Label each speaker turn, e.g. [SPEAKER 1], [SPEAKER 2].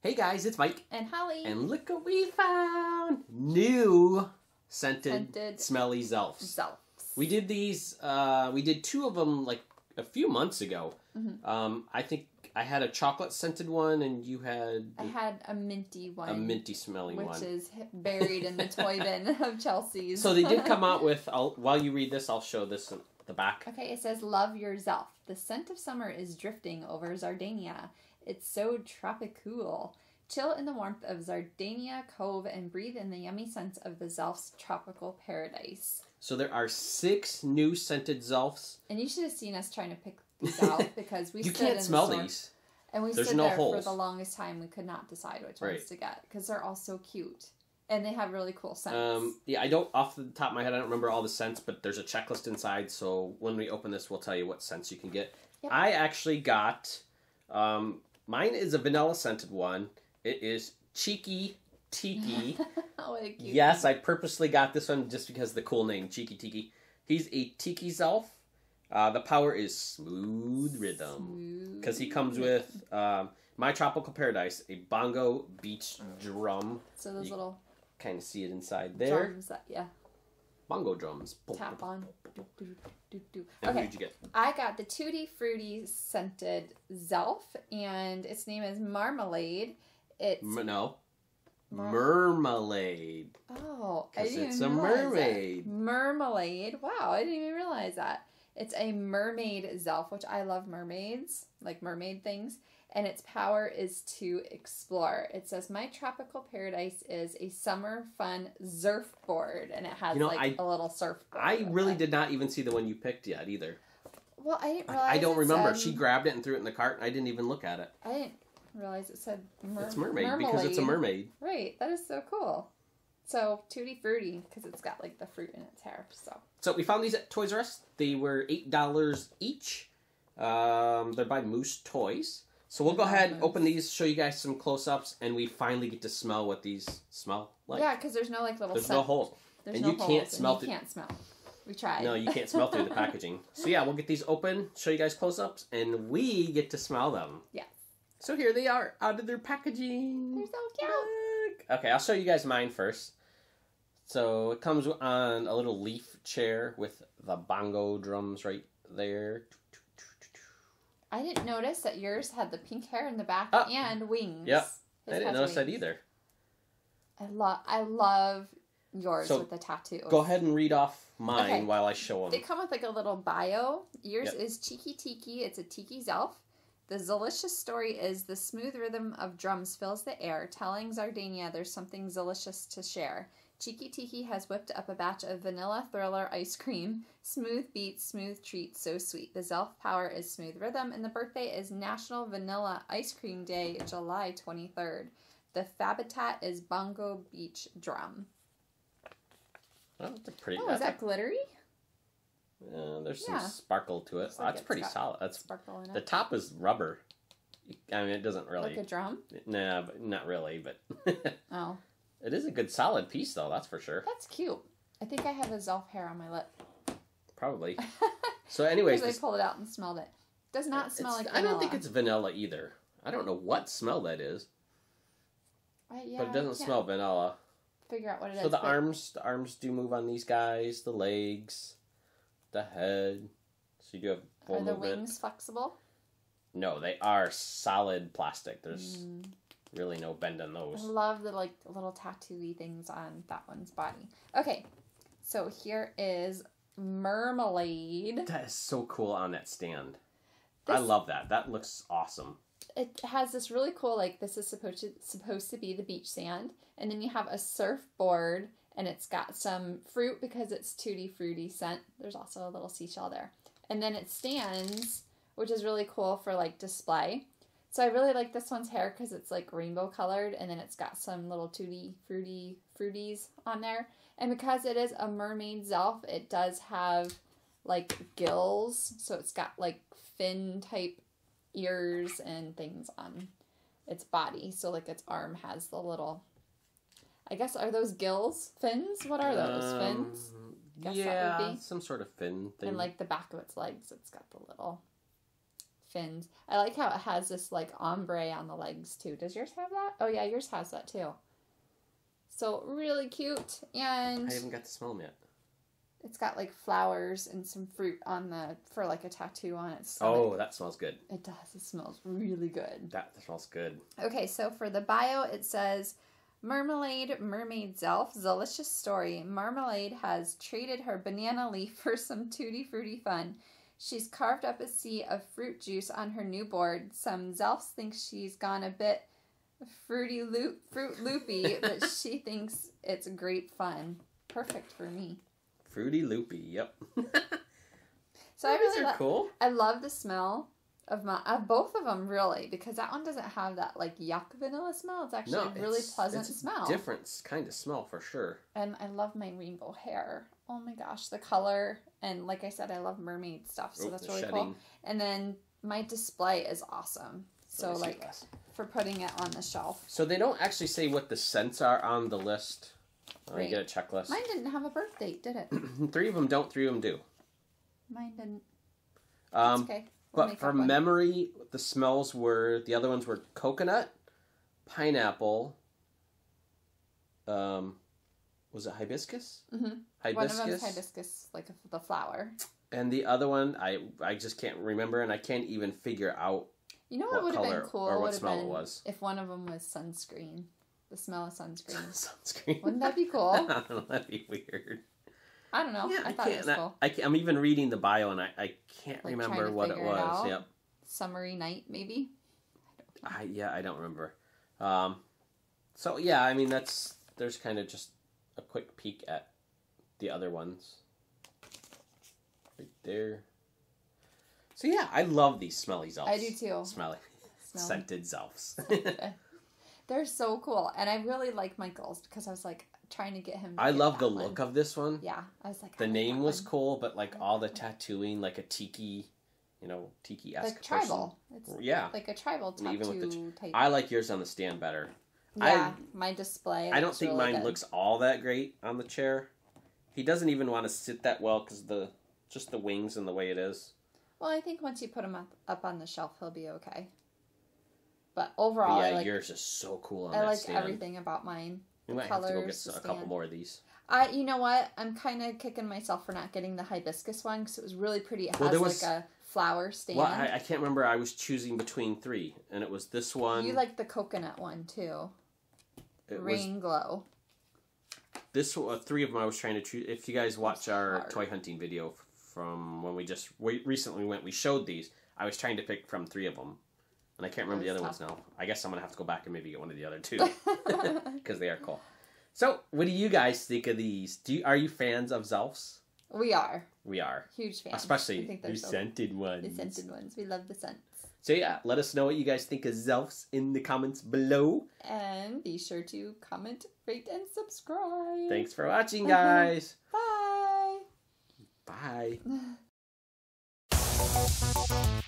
[SPEAKER 1] Hey guys, it's Mike.
[SPEAKER 2] And Holly.
[SPEAKER 1] And look what we found! New scented,
[SPEAKER 2] Scented
[SPEAKER 1] smelly Zelfs.
[SPEAKER 2] Zelfs.
[SPEAKER 1] We did these, uh, we did two of them like a few months ago.
[SPEAKER 2] Mhm.
[SPEAKER 1] Um, I think I had a chocolate scented one and you had
[SPEAKER 2] I had a minty one.
[SPEAKER 1] a minty smelling
[SPEAKER 2] which
[SPEAKER 1] one.
[SPEAKER 2] Which is buried in the toy bin of Chelsea's.
[SPEAKER 1] So they did come out with, I'll, while you read this, I'll show this the back.
[SPEAKER 2] Okay, it says Love yourself. The scent of summer is drifting over Zardania. It's so tropicool. Chill in the warmth of Zardania Cove and breathe in the yummy scents of the Zelf's tropical paradise.
[SPEAKER 1] So there are six new scented Zelfs.
[SPEAKER 2] And you should have seen us trying to pick these out because we
[SPEAKER 1] you
[SPEAKER 2] stood
[SPEAKER 1] can't
[SPEAKER 2] in
[SPEAKER 1] smell
[SPEAKER 2] the
[SPEAKER 1] these.
[SPEAKER 2] and we
[SPEAKER 1] There's
[SPEAKER 2] stood
[SPEAKER 1] no
[SPEAKER 2] there for the longest time. We could not decide which
[SPEAKER 1] Right.
[SPEAKER 2] ones to get because they're all so cute and they have really cool scents.
[SPEAKER 1] Um, yeah, I don't off the top of my head. I don't remember all the scents, but there's a checklist inside. So when we open this, we'll tell you what scents you can get.
[SPEAKER 2] Yep.
[SPEAKER 1] I actually got um, mine is a vanilla scented one. It is cheeky tiki.
[SPEAKER 2] oh,
[SPEAKER 1] yes, I purposely got this one just because of the cool name cheeky tiki. He's a tiki zelf. Uh, the power is smooth rhythm because he comes with um, my tropical paradise, a bongo beach drum.
[SPEAKER 2] So those little
[SPEAKER 1] Kind of see it inside there.
[SPEAKER 2] drums that yeah
[SPEAKER 1] Bongo drums.
[SPEAKER 2] Tap on. Do, do, do. Okay,
[SPEAKER 1] who'd you get?
[SPEAKER 2] I got the Tutti Frutti scented Zelf, and its name is Marmalade. It's
[SPEAKER 1] M- no.
[SPEAKER 2] Mar-
[SPEAKER 1] Mermalade.
[SPEAKER 2] oh, I didn't
[SPEAKER 1] it's
[SPEAKER 2] even
[SPEAKER 1] a
[SPEAKER 2] realize that.
[SPEAKER 1] mermaid.
[SPEAKER 2] Mermalade. Wow, I didn't even realize that. It's a mermaid Zelf, which I love mermaids, like mermaid things. And its power is to explore. It says, My tropical paradise is a summer fun surfboard. And it has
[SPEAKER 1] You know,
[SPEAKER 2] like
[SPEAKER 1] I-
[SPEAKER 2] a little surfboard.
[SPEAKER 1] I really
[SPEAKER 2] it.
[SPEAKER 1] did not even see the one you picked yet either.
[SPEAKER 2] Well, I didn't
[SPEAKER 1] I-
[SPEAKER 2] realize.
[SPEAKER 1] I don't
[SPEAKER 2] it
[SPEAKER 1] remember.
[SPEAKER 2] said-
[SPEAKER 1] She grabbed it and threw it in the cart, and I didn't even look at it.
[SPEAKER 2] I didn't realize it said mer-
[SPEAKER 1] it's mermaid because it's a mermaid.
[SPEAKER 2] Right, that is so cool. So tutti frutti because it's got like the fruit in its hair. So
[SPEAKER 1] So we found these at Toys R Us. They were eight dollars each. Um, they're by Moose Toys. So we'll go ahead,
[SPEAKER 2] Moose.
[SPEAKER 1] open these, show you guys some close-ups, and we finally get to smell what these smell like.
[SPEAKER 2] yeah, because there's no like little.
[SPEAKER 1] There's
[SPEAKER 2] scent-
[SPEAKER 1] no holes.
[SPEAKER 2] There's
[SPEAKER 1] and
[SPEAKER 2] no
[SPEAKER 1] you can't
[SPEAKER 2] holes, and
[SPEAKER 1] smell
[SPEAKER 2] You
[SPEAKER 1] through-
[SPEAKER 2] can't smell. We tried.
[SPEAKER 1] No, you can't smell through the packaging. So yeah, we'll get these open, show you guys close-ups, and we get to smell them.
[SPEAKER 2] Yeah.
[SPEAKER 1] So here they are, out of their packaging.
[SPEAKER 2] They're so cute.
[SPEAKER 1] Look. Okay, I'll show you guys mine first. So it comes on a little leaf chair with the bongo drums right there.
[SPEAKER 2] I didn't notice that yours had the pink hair in the back
[SPEAKER 1] Oh.
[SPEAKER 2] and wings.
[SPEAKER 1] Yep.
[SPEAKER 2] His
[SPEAKER 1] I didn't notice that either.
[SPEAKER 2] I love. I love yours
[SPEAKER 1] So,
[SPEAKER 2] with the tattoo.
[SPEAKER 1] Go ahead and read off mine
[SPEAKER 2] Okay.
[SPEAKER 1] while I show them.
[SPEAKER 2] They come with like a little bio. Yours
[SPEAKER 1] Yep.
[SPEAKER 2] is Cheeky Tiki. It's a Tiki Zelf. The delicious story is the smooth rhythm of drums fills the air, telling Zardania there's something delicious to share. Cheeky Tiki has whipped up a batch of vanilla thriller ice cream. Smooth beats, smooth treats, so sweet. The Zelf power is smooth rhythm, and the birthday is National Vanilla Ice Cream Day, July 23rd. The Fabitat is Bongo Beach Drum.
[SPEAKER 1] Oh, that's a pretty.
[SPEAKER 2] Oh, is that glittery?
[SPEAKER 1] uh, there's
[SPEAKER 2] Yeah.
[SPEAKER 1] some sparkle to it.
[SPEAKER 2] Like
[SPEAKER 1] that's pretty solid. That's
[SPEAKER 2] Sparkle in
[SPEAKER 1] the
[SPEAKER 2] it.
[SPEAKER 1] top is rubber. I mean, it doesn't really.
[SPEAKER 2] Like a drum?
[SPEAKER 1] Nah, but not really. But
[SPEAKER 2] Oh.
[SPEAKER 1] It is a good solid piece, though. That's for sure.
[SPEAKER 2] That's cute. I think I have a Zelf hair on my lip.
[SPEAKER 1] Probably. So, anyways, this-
[SPEAKER 2] I pulled it out and smelled it. Does not smell like
[SPEAKER 1] I don't think it's vanilla either. I don't know what smell that is,
[SPEAKER 2] I, yeah,
[SPEAKER 1] but it doesn't smell vanilla.
[SPEAKER 2] Figure out what it is.
[SPEAKER 1] So the arms, the arms do move on these guys. The legs, the head. So you do have full
[SPEAKER 2] are the
[SPEAKER 1] movement.
[SPEAKER 2] wings flexible?
[SPEAKER 1] No, they are solid plastic. There's
[SPEAKER 2] Mm,
[SPEAKER 1] really no bend in
[SPEAKER 2] I
[SPEAKER 1] those.
[SPEAKER 2] love the like little tattooy things on that one's body. Okay, so here is Mermalade.
[SPEAKER 1] That is so cool on that stand. I love that. That looks awesome.
[SPEAKER 2] It has this really cool like this is supposed to supposed to be the beach sand, and then you have a surfboard, and it's got some fruit because it's tutti fruity scent. There's also a little seashell there, and then it stands, which is really cool for like display. So I really like this one's hair because it's like rainbow colored, and then it's got some little tutti fruity fruities on there, and because it is a mermaid zelf, it does have like gills, so it's got like fin type ears and things on its body. So like its arm has the little I guess are those gills? Fins? What are those? fins?
[SPEAKER 1] Um,
[SPEAKER 2] guess
[SPEAKER 1] yeah,
[SPEAKER 2] that would be.
[SPEAKER 1] some sort of fin thing.
[SPEAKER 2] And like the back of its legs, it's got the little fins. I like how it has this like ombre on the legs too. Does yours have that? Oh yeah, yours has that too. So really cute, and
[SPEAKER 1] I haven't got to smell them yet.
[SPEAKER 2] it's got like flowers and some fruit on the for like a tattoo on its
[SPEAKER 1] Oh, that smells good.
[SPEAKER 2] it does. It smells really good.
[SPEAKER 1] That smells good.
[SPEAKER 2] Okay, so for the bio, it says Marmalade Mermaid Zelf, delicious story. Marmalade has traded her banana leaf for some tutti frutti fun. She's carved up a sea of fruit juice on her new board. Some Zelfs think she's gone a bit fruity loop, fruit loopy, but she thinks it's great fun. Perfect for me.
[SPEAKER 1] Fruity loopy. Yep.
[SPEAKER 2] So I really
[SPEAKER 1] are
[SPEAKER 2] li-
[SPEAKER 1] cool.
[SPEAKER 2] I love the smell of my of both of them really because that one doesn't have that like yuck vanilla smell. It's actually
[SPEAKER 1] No,
[SPEAKER 2] a really
[SPEAKER 1] it's-
[SPEAKER 2] pleasant
[SPEAKER 1] it's
[SPEAKER 2] smell.
[SPEAKER 1] Different kind of smell for sure.
[SPEAKER 2] And I love my rainbow hair. Oh my gosh, the color and like I said, I love mermaid stuff, so
[SPEAKER 1] Oh,
[SPEAKER 2] that's really cool. And then my display is awesome. So
[SPEAKER 1] Let
[SPEAKER 2] like for putting it on the shelf.
[SPEAKER 1] So they don't actually say what the scents are on the list. Oh,
[SPEAKER 2] Right.
[SPEAKER 1] You get a checklist.
[SPEAKER 2] Mine didn't have a birth date, did it?
[SPEAKER 1] three of them don't. Three of them do.
[SPEAKER 2] Mine didn't. That's
[SPEAKER 1] Um,
[SPEAKER 2] okay. We'll
[SPEAKER 1] but from memory, the smells were the other ones were coconut, pineapple. Um, was it hibiscus?
[SPEAKER 2] Mhm.
[SPEAKER 1] Hibiscus.
[SPEAKER 2] One of them's hibiscus, like the flower.
[SPEAKER 1] And the other one, I I just can't remember, and I can't even figure out
[SPEAKER 2] You know
[SPEAKER 1] What
[SPEAKER 2] what, would have been cool
[SPEAKER 1] or what smell it was.
[SPEAKER 2] if one of them was sunscreen. The smell of sunscreen.
[SPEAKER 1] sunscreen.
[SPEAKER 2] Wouldn't that be cool?
[SPEAKER 1] I don't know, that'd be weird.
[SPEAKER 2] I don't know.
[SPEAKER 1] yeah,
[SPEAKER 2] I
[SPEAKER 1] I,
[SPEAKER 2] thought
[SPEAKER 1] can't.
[SPEAKER 2] it was
[SPEAKER 1] I,
[SPEAKER 2] cool.
[SPEAKER 1] I can't, I'm even reading the bio, and I, I can't
[SPEAKER 2] Like,
[SPEAKER 1] remember what it
[SPEAKER 2] it
[SPEAKER 1] was.
[SPEAKER 2] out?
[SPEAKER 1] Yep.
[SPEAKER 2] Summery night, maybe.
[SPEAKER 1] I yeah, I don't remember. Um, so yeah, I mean that's there's kind of just a quick peek at the other ones. Right there. So yeah, I love these smelly zelfs.
[SPEAKER 2] I do too.
[SPEAKER 1] Smelly,
[SPEAKER 2] Smell 'em.
[SPEAKER 1] scented zelfs.
[SPEAKER 2] They're so cool, and I really like Michael's because I was like trying to get him. To
[SPEAKER 1] I
[SPEAKER 2] get
[SPEAKER 1] love the
[SPEAKER 2] one.
[SPEAKER 1] look of this one.
[SPEAKER 2] Yeah, I was like
[SPEAKER 1] The name was
[SPEAKER 2] one.
[SPEAKER 1] cool, but like all the tattooing, like a tiki, you know, tiki esque
[SPEAKER 2] like tribal. It's
[SPEAKER 1] Yeah,
[SPEAKER 2] like a tribal
[SPEAKER 1] And even with the
[SPEAKER 2] tattoo.
[SPEAKER 1] I like yours on the stand better.
[SPEAKER 2] Yeah, my display.
[SPEAKER 1] I don't think
[SPEAKER 2] really
[SPEAKER 1] mine
[SPEAKER 2] good.
[SPEAKER 1] looks all that great on the chair. He doesn't even want to sit that well because the just the wings and the way it is.
[SPEAKER 2] Well, I think once you put him up, up on the shelf, he'll be okay. But
[SPEAKER 1] But
[SPEAKER 2] overall,
[SPEAKER 1] yeah,
[SPEAKER 2] I like
[SPEAKER 1] yours is so cool on
[SPEAKER 2] I like
[SPEAKER 1] stand.
[SPEAKER 2] everything about mine.
[SPEAKER 1] We might have to go get
[SPEAKER 2] colours, the
[SPEAKER 1] s- a couple more of these.
[SPEAKER 2] I, you know what? I'm kind of kicking myself for not getting the hibiscus one because it was really pretty. It has
[SPEAKER 1] Well, there was-
[SPEAKER 2] like a flower stand.
[SPEAKER 1] Well, I, I can't remember. I was choosing between three, and it was this one.
[SPEAKER 2] you like the coconut one too.
[SPEAKER 1] It was
[SPEAKER 2] Rain glow.
[SPEAKER 1] this uh, three of them. I was trying to choose. If you guys watch our toy hunting video from when we just we recently went, we showed these. I was trying to pick from three of them, and I can't remember the other
[SPEAKER 2] was
[SPEAKER 1] ones now. I guess I'm gonna have to go back and maybe get one of the other two. because they are cool. So, what do you guys think of these? Do you, are you fans of Zelfs?
[SPEAKER 2] we are
[SPEAKER 1] We are,
[SPEAKER 2] huge fans.
[SPEAKER 1] especially the
[SPEAKER 2] so
[SPEAKER 1] scented ones.
[SPEAKER 2] the scented ones. We love the scents.
[SPEAKER 1] So yeah, let us know what you guys think of Zelfs in the comments below.
[SPEAKER 2] And be sure to comment, rate, and subscribe.
[SPEAKER 1] Thanks for watching, guys.
[SPEAKER 2] Bye.
[SPEAKER 1] Bye.